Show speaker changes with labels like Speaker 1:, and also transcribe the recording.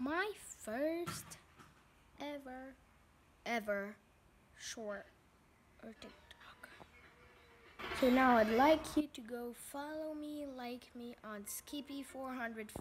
Speaker 1: my first ever, ever short or TikTok. So now I'd like you to go follow me, like me on Skippy404.